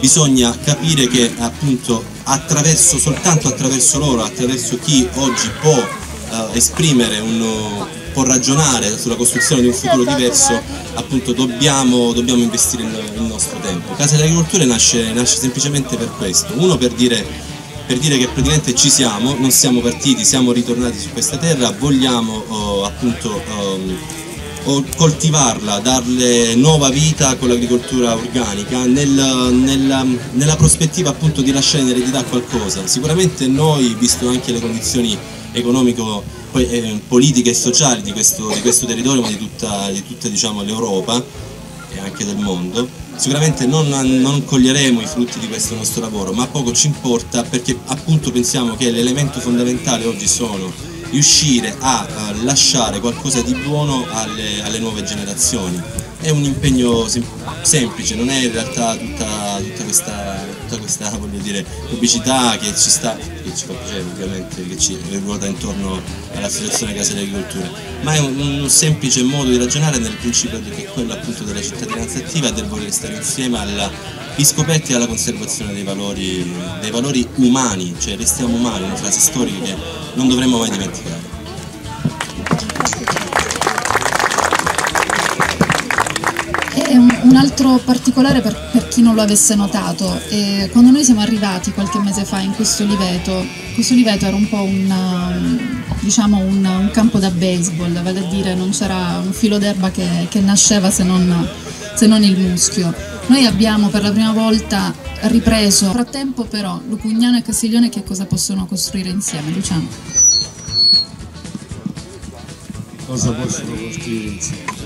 bisogna capire che appunto attraverso, soltanto attraverso loro, attraverso chi oggi può eh, esprimere un, può ragionare sulla costruzione di un futuro diverso, appunto dobbiamo, dobbiamo investire il, il nostro tempo. Casa dell'Agricoltura nasce, nasce semplicemente per questo, uno per dire, per dire che praticamente ci siamo, non siamo partiti, siamo ritornati su questa terra, vogliamo oh, appunto ehm, o coltivarla, darle nuova vita con l'agricoltura organica nel- nella, nella prospettiva appunto di lasciare in eredità qualcosa. Sicuramente noi, visto anche le condizioni economico, eh, politiche e sociali di questo, di questo territorio, ma di tutta, di tutta diciamo, l'Europa e anche del mondo, sicuramente non, non coglieremo i frutti di questo nostro lavoro, ma poco ci importa perché appunto pensiamo che l'elemento fondamentale oggi sono riuscire a eh, lasciare qualcosa di buono alle, alle nuove generazioni. È un impegno sem- semplice, non è in realtà tutta, tutta questa, tutta questa dire, pubblicità che ci sta, che ci fa piacere ovviamente, che ci ruota intorno all'associazione Casa dell'Agricoltura, ma è un, un semplice modo di ragionare nel principio che è quello appunto della cittadinanza attiva e del voler stare insieme alla riscoperti alla conservazione dei valori, dei valori umani, cioè restiamo umani, una frase storica che non dovremmo mai dimenticare.
E un, altro particolare per, per chi non lo avesse notato, eh, quando noi siamo arrivati qualche mese fa in questo liveto, questo liveto era un po' un, um, diciamo un, un campo da baseball, vale a dire non c'era un filo d'erba che, che nasceva se non, se non il muschio. Noi abbiamo per la prima volta ripreso, nel frattempo però Lucugnano e Castiglione che cosa possono costruire insieme, Luciano?
cosa possono costruire insieme.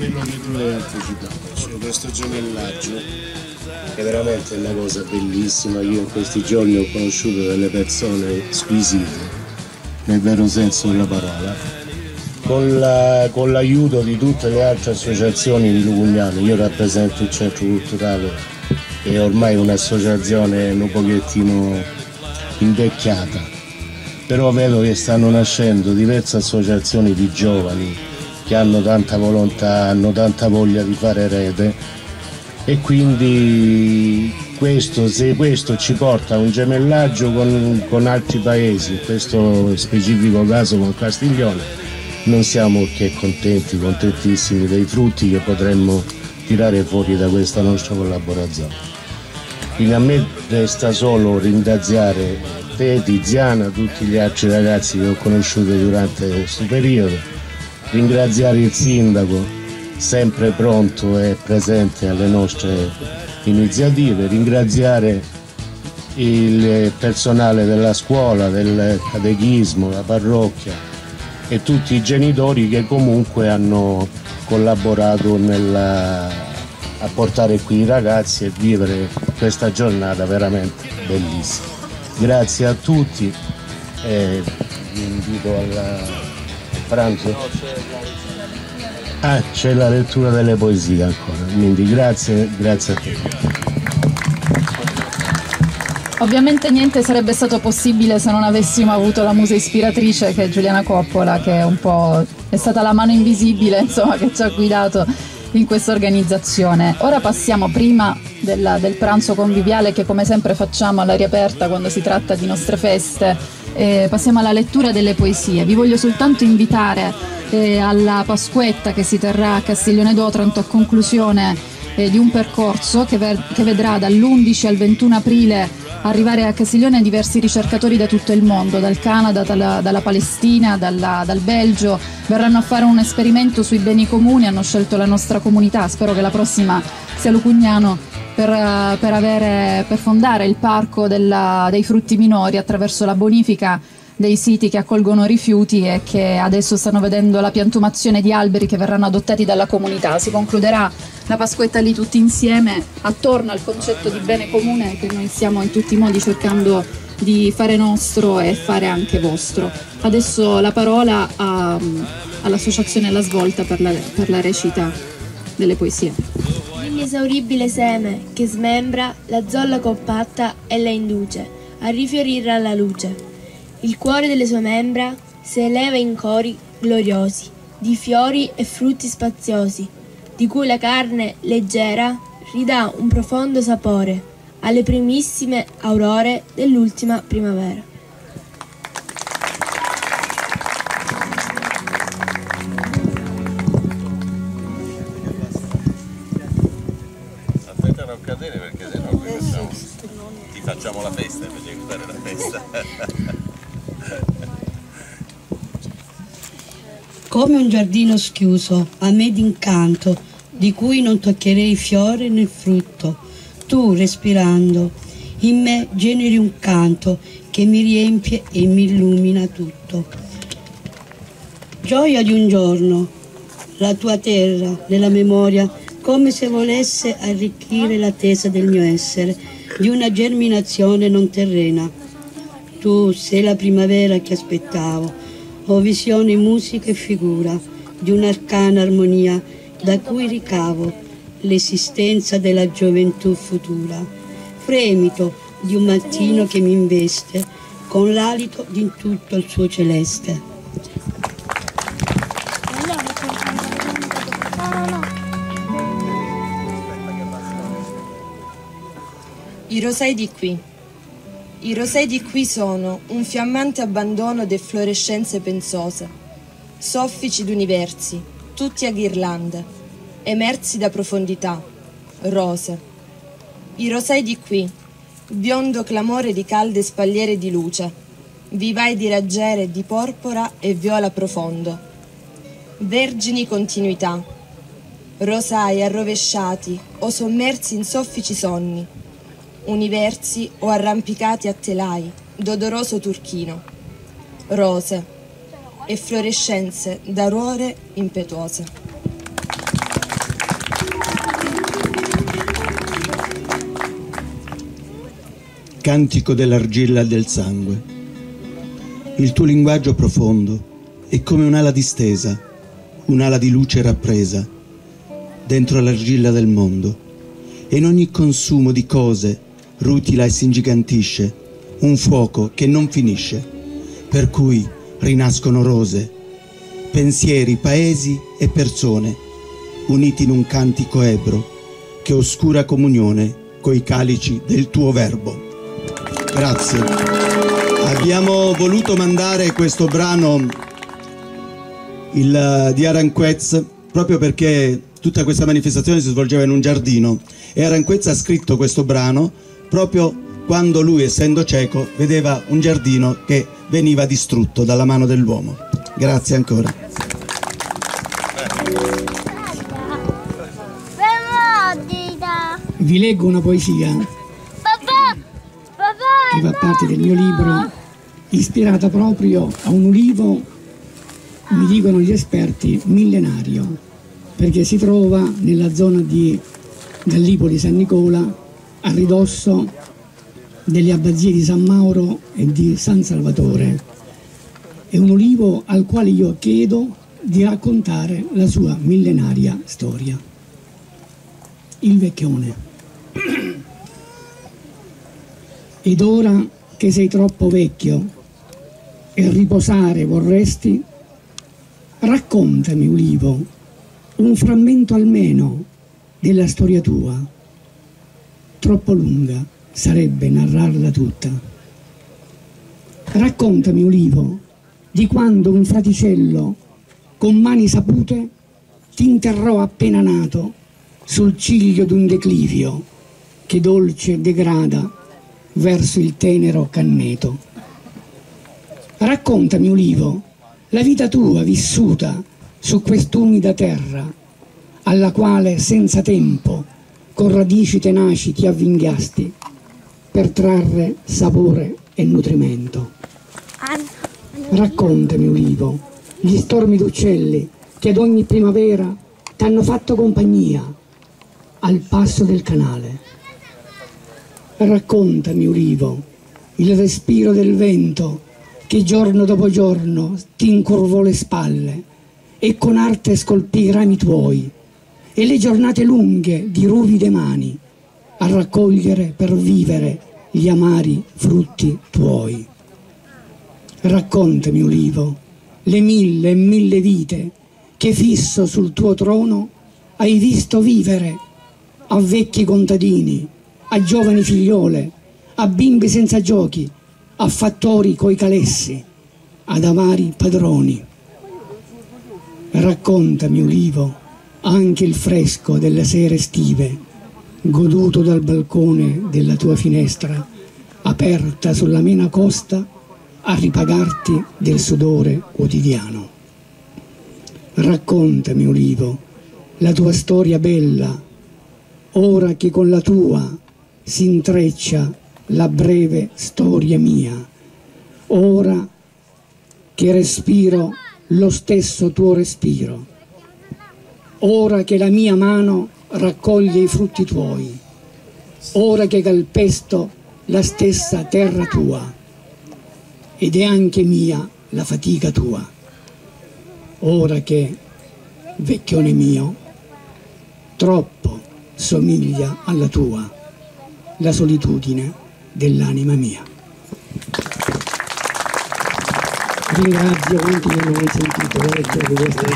Quello che tu hai anticipato, cioè questo gemellaggio è veramente una cosa bellissima. Io in questi giorni ho conosciuto delle persone squisite, nel vero senso della parola, con, la- con l'aiuto di tutte le altre associazioni di Lugugnano. Io rappresento il centro culturale che è ormai un'associazione un pochettino invecchiata però vedo che stanno nascendo diverse associazioni di giovani che hanno tanta volontà, hanno tanta voglia di fare rete e quindi questo, se questo ci porta a un gemellaggio con, con altri paesi, in questo specifico caso con Castiglione, non siamo che contenti, contentissimi dei frutti che potremmo tirare fuori da questa nostra collaborazione. Quindi a me resta solo ringraziare te, Tiziana, tutti gli altri ragazzi che ho conosciuto durante questo periodo, ringraziare il sindaco, sempre pronto e presente alle nostre iniziative, ringraziare il personale della scuola, del catechismo, la parrocchia e tutti i genitori che comunque hanno collaborato nella- a portare qui i ragazzi e vivere questa giornata veramente bellissima. Grazie a tutti e vi invito al pranzo. Ah, c'è la lettura delle poesie ancora, quindi grazie, grazie a tutti.
Ovviamente niente sarebbe stato possibile se non avessimo avuto la musa ispiratrice che è Giuliana Coppola, che è un po' è stata la mano invisibile, insomma, che ci ha guidato in questa organizzazione. Ora passiamo prima della- del pranzo conviviale che come sempre facciamo all'aria aperta quando si tratta di nostre feste. Eh, passiamo alla lettura delle poesie. Vi voglio soltanto invitare eh, alla Pasquetta che si terrà a Castiglione d'Otranto a conclusione eh, di un percorso che, ver- che vedrà dall'11 al 21 aprile arrivare a Castiglione diversi ricercatori da tutto il mondo, dal Canada, dalla, dalla Palestina, dalla- dal Belgio, verranno a fare un esperimento sui beni comuni, hanno scelto la nostra comunità, spero che la prossima sia Lucugnano per, per avere- per fondare il parco della- dei frutti minori attraverso la bonifica dei siti che accolgono rifiuti e che adesso stanno vedendo la piantumazione di alberi che verranno adottati dalla comunità. Si concluderà la Pasquetta lì tutti insieme attorno al concetto di bene comune che noi stiamo in tutti i modi cercando di fare nostro e fare anche vostro. Adesso la parola a- all'Associazione La Svolta per la, per la recita delle poesie.
L'inesauribile seme che smembra la zolla compatta e la induce a rifiorire alla luce. Il cuore delle sue membra si eleva in cori gloriosi, di fiori e frutti spaziosi, di cui la carne leggera ridà un profondo sapore alle primissime aurore dell'ultima primavera.
Come un giardino schiuso, a me d'incanto, di cui non toccherei fiore né frutto, tu respirando, in me generi un canto che mi riempie e mi illumina tutto. Gioia di un giorno, la tua terra nella memoria, come se volesse arricchire l'attesa del mio essere, di una germinazione non terrena. Tu sei la primavera che aspettavo, ho visione, musica e figura di un'arcana armonia da cui ricavo l'esistenza della gioventù futura, fremito di un mattino che mi investe con l'alito di tutto il suo celeste.
I rosei di qui. I rosei di qui sono un fiammante abbandono de fluorescenze pensose, soffici d'universi, tutti a ghirlande, emersi da profondità, rose. I rosei di qui, biondo clamore di calde spalliere di luce, vivai di raggiere di porpora e viola profondo, vergini continuità, rosai arrovesciati o sommersi in soffici sonni, universi o arrampicati a telai d'odoroso turchino, rose e fluorescenze d'aurore impetuose.
Cantico dell'argilla e del sangue. Il tuo linguaggio profondo è come un'ala distesa, un'ala di luce rappresa, dentro l'argilla del mondo. E in ogni consumo di cose rutila e si ingigantisce, un fuoco che non finisce, per cui rinascono rose, pensieri, paesi e persone, uniti in un cantico ebro, che oscura comunione coi calici del tuo verbo. Grazie. Abbiamo voluto mandare questo brano il, eh, di Aranquez proprio perché tutta questa manifestazione si svolgeva in un giardino e Aranquez ha scritto questo brano proprio quando lui, essendo cieco, vedeva un giardino che veniva distrutto dalla mano dell'uomo. Grazie ancora.
Vi leggo una poesia che fa parte del mio libro, ispirata proprio a un ulivo, mi dicono gli esperti, millenario, perché si trova nella zona di Gallipoli San Nicola, a ridosso delle abbazie di San Mauro e di San Salvatore. È un ulivo al quale io chiedo di raccontare la sua millenaria storia. Il vecchione. Ed ora che sei troppo vecchio e riposare vorresti, raccontami, Ulivo, un frammento almeno della storia tua. Troppo lunga sarebbe narrarla tutta. Raccontami, Ulivo, di quando un fraticello con mani sapute ti interrò appena nato sul ciglio d'un declivio che dolce degrada verso il tenero canneto. Raccontami, Ulivo, la vita tua vissuta su quest'umida terra, alla quale senza tempo con radici tenaci ti avvinghiasti per trarre sapore e nutrimento. Raccontami, Ulivo, gli stormi d'uccelli che ad ogni primavera t'hanno fatto compagnia al passo del canale. Raccontami, Ulivo, il respiro del vento che giorno dopo giorno ti incurvò le spalle e con arte scolpì i rami tuoi e le giornate lunghe di ruvide mani a raccogliere per vivere gli amari frutti tuoi. Raccontami, Ulivo, le mille e mille vite che fisso sul tuo trono hai visto vivere a vecchi contadini, a giovani figliole, a bimbi senza giochi, a fattori coi calessi, ad amari padroni. Raccontami, Ulivo, anche il fresco delle sere estive, goduto dal balcone della tua finestra, aperta sulla mena costa a ripagarti del sudore quotidiano. Raccontami, Ulivo, la tua storia bella, ora che con la tua si intreccia la breve storia mia, ora che respiro lo stesso tuo respiro, ora che la mia mano raccoglie i frutti tuoi, ora che calpesto la stessa terra tua, ed è anche mia la fatica tua, ora che, vecchione mio, troppo somiglia alla tua la solitudine dell'anima mia. Ringrazio quanti che hanno sentito leggere questa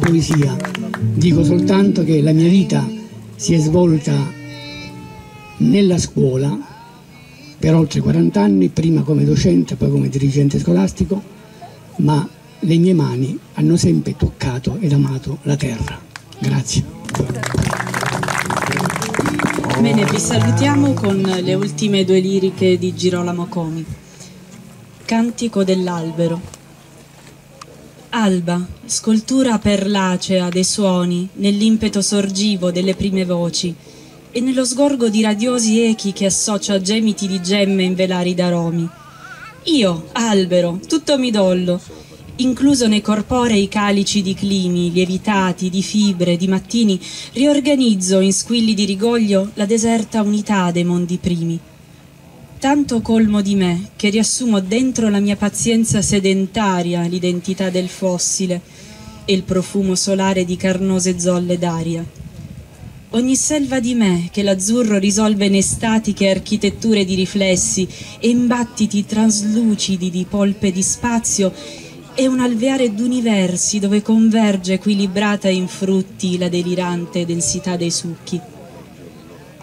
poesia. Dico soltanto che la mia vita si è svolta nella scuola per oltre 40 anni, prima come docente, poi come dirigente scolastico, ma le mie mani hanno sempre toccato ed amato la terra. Grazie.
Bene, vi salutiamo con le ultime due liriche di Girolamo Comi. Cantico dell'albero. Alba, scoltura perlacea dei suoni, nell'impeto sorgivo delle prime voci e nello sgorgo di radiosi echi che associa gemiti di gemme in velari d'aromi. Io, albero, tutto midollo, incluso nei corporei calici di climi, lievitati, di fibre, di mattini, riorganizzo in squilli di rigoglio la deserta unità dei mondi primi. Tanto colmo di me che riassumo dentro la mia pazienza sedentaria l'identità del fossile e il profumo solare di carnose zolle d'aria. Ogni selva di me che l'azzurro risolve in estatiche architetture di riflessi e in battiti traslucidi di polpe di spazio è un alveare d'universi dove converge equilibrata in frutti la delirante densità dei succhi.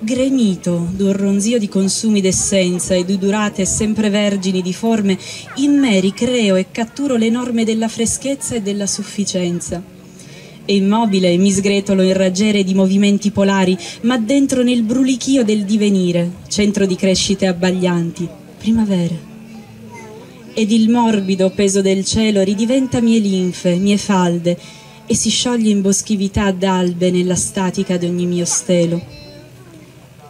Gremito d'un ronzio di consumi d'essenza e di durate sempre vergini di forme, in me ricreo e catturo le norme della freschezza e della sufficienza. E immobile mi sgretolo in raggiere di movimenti polari, ma dentro nel brulichio del divenire, centro di crescite abbaglianti, primavera ed il morbido peso del cielo ridiventa mie linfe, mie falde e si scioglie in boschività d'albe nella statica di ogni mio stelo.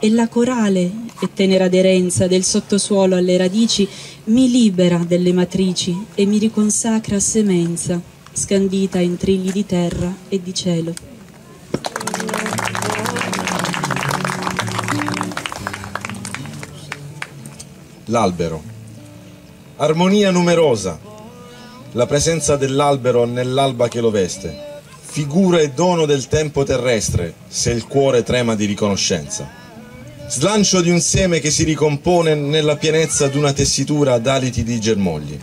E la corale e tenera aderenza del sottosuolo alle radici mi libera delle matrici e mi riconsacra a semenza, scandita in trilli di terra e di cielo.
L'albero. Armonia numerosa. La presenza dell'albero nell'alba che lo veste. Figura e dono del tempo terrestre, se il cuore trema di riconoscenza. Slancio di un seme che si ricompone nella pienezza d'una tessitura ad aliti di germogli.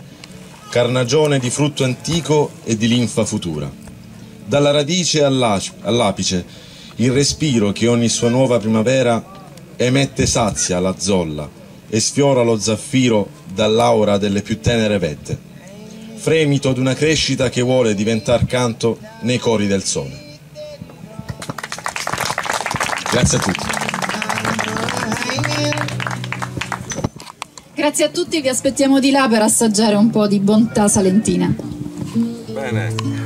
Carnagione di frutto antico e di linfa futura. Dalla radice all'apice, il respiro che ogni sua nuova primavera emette sazia la zolla e sfiora lo zaffiro dall'aura delle più tenere vette, fremito d'una crescita che vuole diventar canto nei cori del sole. Grazie a tutti.
Grazie a tutti, vi aspettiamo di là per assaggiare un po' di bontà salentina.
Bene.